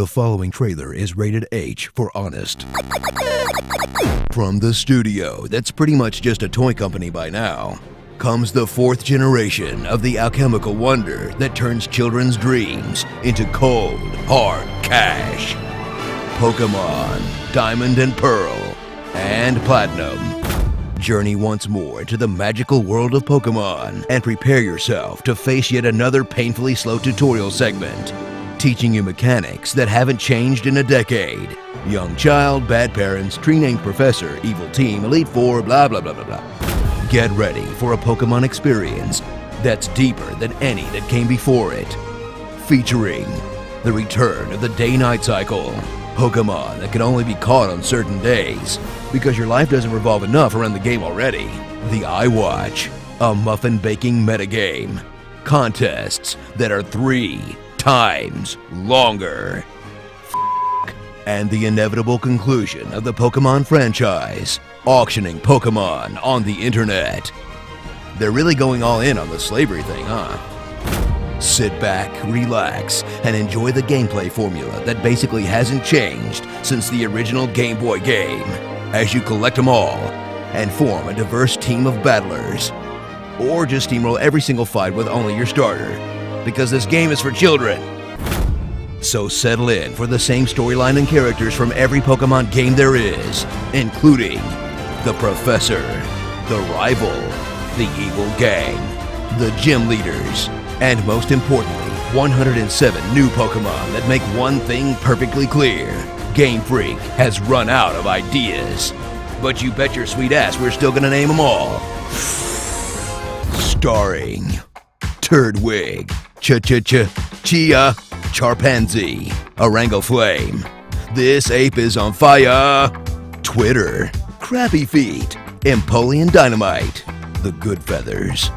The following trailer is rated H for honest. From the studio that's pretty much just a toy company by now, comes the fourth generation of the alchemical wonder that turns children's dreams into cold, hard cash. Pokemon Diamond and Pearl and Platinum. Journey once more to the magical world of Pokemon and prepare yourself to face yet another painfully slow tutorial segment, teaching you mechanics that haven't changed in a decade. Young child, bad parents, tree named professor, evil team, elite four, blah blah blah blah blah. Get ready for a Pokemon experience that's deeper than any that came before it. Featuring the return of the day night cycle, Pokemon that can only be caught on certain days because your life doesn't revolve enough around the game already. The iWatch, a muffin baking metagame. Contests that are three times longer. And the inevitable conclusion of the Pokemon franchise auctioning Pokemon on the internet. They're really going all in on the slavery thing, huh? Sit back, relax, and enjoy the gameplay formula that basically hasn't changed since the original Game Boy game as you collect them all and form a diverse team of battlers. Or just steamroll every single fight with only your starter, because this game is for children. So settle in for the same storyline and characters from every Pokemon game there is, including the Professor, the Rival, the Evil Gang, the Gym Leaders, and most importantly, 107 new Pokemon that make one thing perfectly clear. Game Freak has run out of ideas. But you bet your sweet ass we're still gonna name them all. Starring Turdwig, Ch-Ch-Ch, Chia, Charpanzi, Arango Flame. This ape is on fire. Twitter, Crappy Feet, Empoleon Dynamite, The Good Feathers,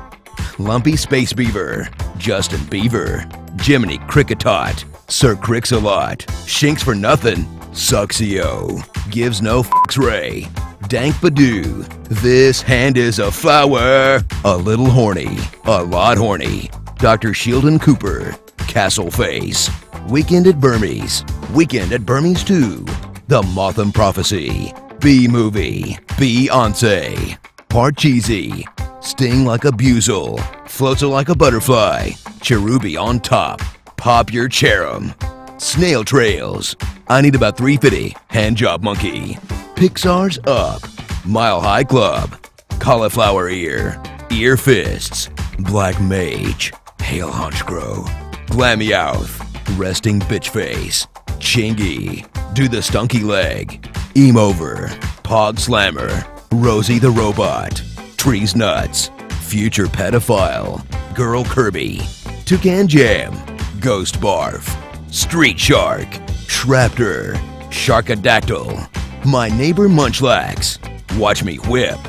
Lumpy Space Beaver, Justin Beaver, Jiminy Cricketot, Sir Crix-a-Lot, Shinx for Nothing, Suxio, Gives No Fucks Ray, Dank Badoo, This Hand is a Flower, A Little Horny, A Lot Horny, Dr. Shieldon Cooper, Castle Face, Weekend at Burmese, Weekend at Burmese 2, The Motham Prophecy, B Movie, Beyonce, Part Cheesy, Sting like a Buzel, Floats like a butterfly, Cherubi on top, Pop your Cherum, Snail Trails, I need about 350, Hand Job Monkey, Pixar's Up, Mile High Club, Cauliflower Ear, Ear Fists, Black Mage, Hail Hunchcrow, Glameowth, Resting Bitch Face, Chingy, Do the Stunky Leg, Emover, Pog Slammer, Rosie the Robot, Trees Nuts, Future Pedophile, Girl Kirby, Toucan Jam, Ghost Barf, Street Shark, Shraptor, Sharkadactyl, My Neighbor Munchlax, Watch Me Whip,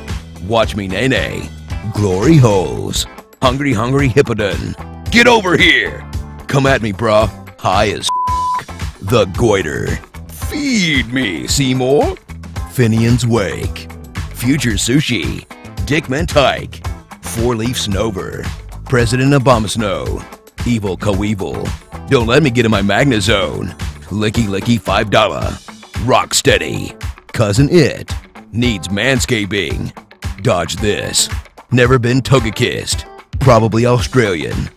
Watch Me Nene, Glory Holes, Hungry Hungry Hippowdon, Get over here! Come at me, bruh. High as The Goiter, Feed Me, Seymour, Finian's Wake, Future Sushi, Dick Mentike, Four Leaf Snover, President Obama Snow, Evil Coeval, Don't Let Me Get in My Magna Zone. Licky Licky $5, Rock Steady. Cousin It, Needs Manscaping, Dodge This, Never Been Toga Kissed, Probably Australian,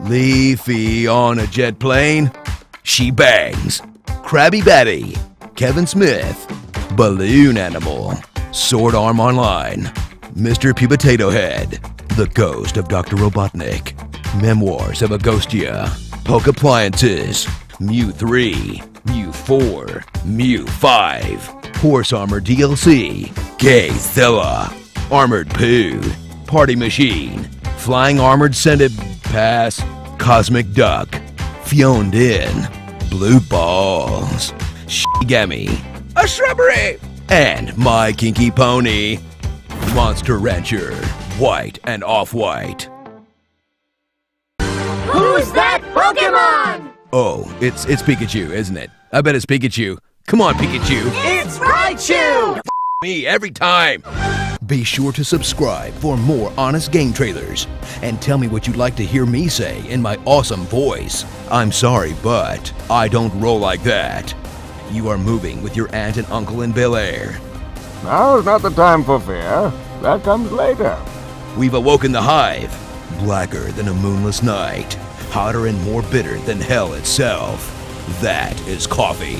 Leafy on a jet plane, She Bangs, Krabby Batty, Kevin Smith, Balloon Animal, Sword Arm Online, Mr. P. Potato Head, The Ghost of Dr. Robotnik, Memoirs of a Ghostia, Poke Appliances, Mew 3, Mew 4, Mew 5, Horse Armor DLC, Gay Zilla, Armored Poo, Party Machine, Flying Armored Scented Pass, Cosmic Duck, Fioned In, Blue Balls, Shigami, a shrubbery, and My Kinky Pony, Monster Rancher, White and Off-White. Who's that Pokemon? Oh, it's it's Pikachu, isn't it? I bet it's Pikachu. Come on, Pikachu. It's Raichu! Me every time. Be sure to subscribe for more honest game trailers and tell me what you'd like to hear me say in my awesome voice. I'm sorry, but I don't roll like that. You are moving with your aunt and uncle in Bel Air. Now's not the time for fear. That comes later. We've awoken the hive, blacker than a moonless night, hotter and more bitter than hell itself. That is coffee.